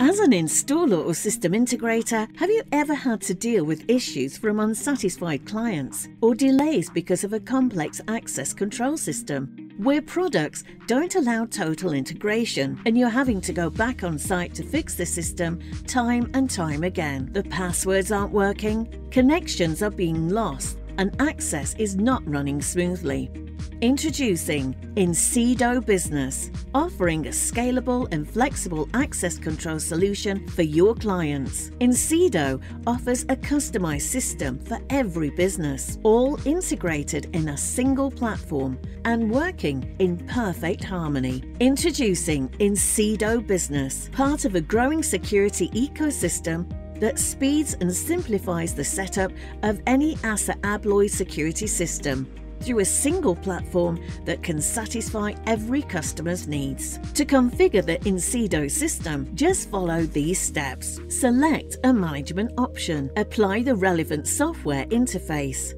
As an installer or system integrator, have you ever had to deal with issues from unsatisfied clients or delays because of a complex access control system? Where products don't allow total integration and you're having to go back on site to fix the system time and time again. The passwords aren't working, connections are being lost, and access is not running smoothly. Introducing Incedo Business, offering a scalable and flexible access control solution for your clients. Incedo offers a customized system for every business, all integrated in a single platform and working in perfect harmony. Introducing Incedo Business, part of a growing security ecosystem that speeds and simplifies the setup of any ASSA ABLOY security system through a single platform that can satisfy every customer's needs. To configure the Incedo system, just follow these steps. Select a management option. Apply the relevant software interface.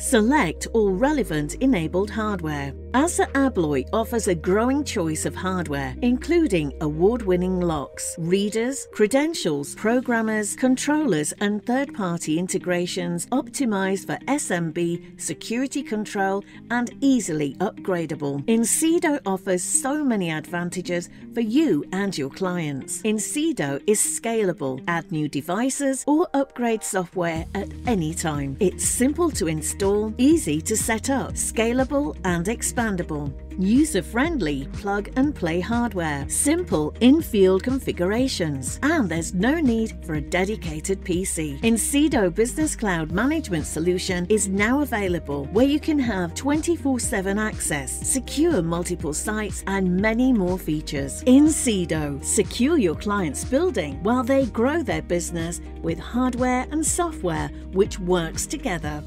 Select all relevant enabled hardware. ASSA ABLOY offers a growing choice of hardware, including award-winning locks, readers, credentials, programmers, controllers and third-party integrations optimized for SMB, security control and easily upgradable. Incedo offers so many advantages for you and your clients. Incedo is scalable. Add new devices or upgrade software at any time. It's simple to install, easy to set up, scalable and expandable expandable, user-friendly plug-and-play hardware, simple in-field configurations, and there's no need for a dedicated PC. Incedo Business Cloud Management Solution is now available where you can have 24-7 access, secure multiple sites, and many more features. Incedo, secure your client's building while they grow their business with hardware and software which works together.